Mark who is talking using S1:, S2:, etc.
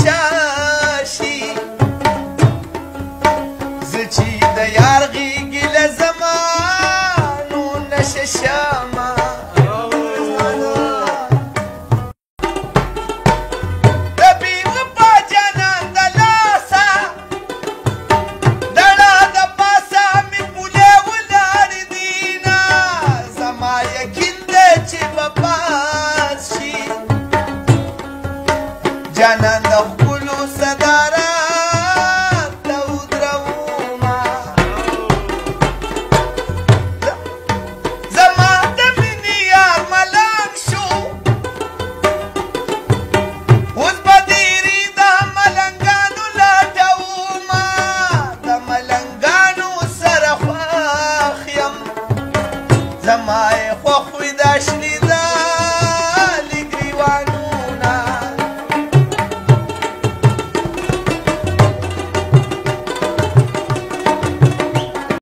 S1: شاشي زچي د یار ځوانان د خپلو صدارت ته ودرومه زما د مینې یار ملک شو اوس به دیري د ملنګانو لټومه د ملنګانو سره خوښ یم زما یې خوښ وي د شنې